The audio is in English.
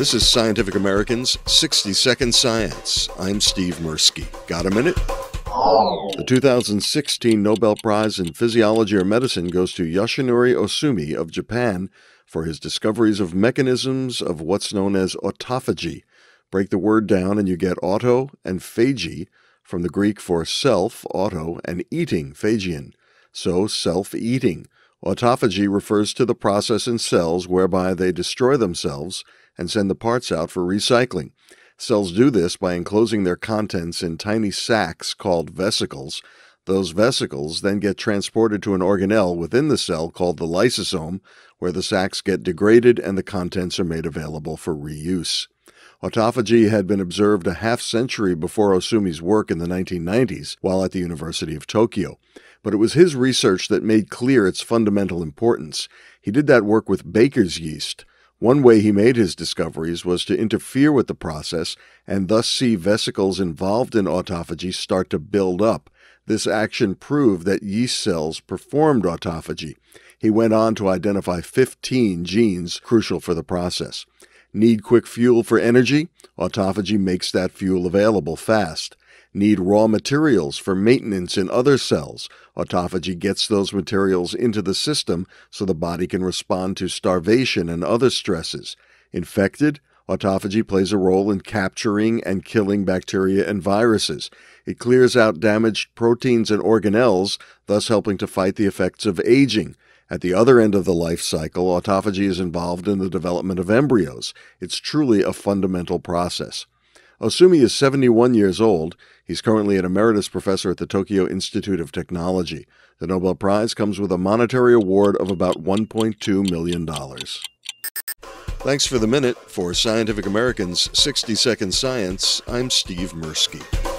This is Scientific American's 60 Second Science. I'm Steve Mirsky. Got a minute? The 2016 Nobel Prize in Physiology or Medicine goes to Yoshinori Ohsumi of Japan for his discoveries of mechanisms of what's known as autophagy. Break the word down and you get auto and phagy from the Greek for self, auto, and eating, phagein. So, self eating. Autophagy refers to the process in cells whereby they destroy themselves and send the parts out for recycling. Cells do this by enclosing their contents in tiny sacs called vesicles. Those vesicles then get transported to an organelle within the cell called the lysosome, where the sacs get degraded and the contents are made available for reuse. Autophagy had been observed a half century before Ohsumi's work in the 1990s while at the University of Tokyo. But it was his research that made clear its fundamental importance. He did that work with baker's yeast. One way he made his discoveries was to interfere with the process and thus see vesicles involved in autophagy start to build up. This action proved that yeast cells performed autophagy. He went on to identify 15 genes crucial for the process. Need quick fuel for energy? Autophagy makes that fuel available fast. Need raw materials for maintenance in other cells? Autophagy gets those materials into the system so the body can respond to starvation and other stresses. Infected? Autophagy plays a role in capturing and killing bacteria and viruses. It clears out damaged proteins and organelles, thus helping to fight the effects of aging. At the other end of the life cycle, autophagy is involved in the development of embryos. It's truly a fundamental process. Ohsumi is 71 years old. He's currently an emeritus professor at the Tokyo Institute of Technology. The Nobel Prize comes with a monetary award of about $1.2 million. Thanks for the minute. For Scientific American's 60 Second Science, I'm Steve Mirsky.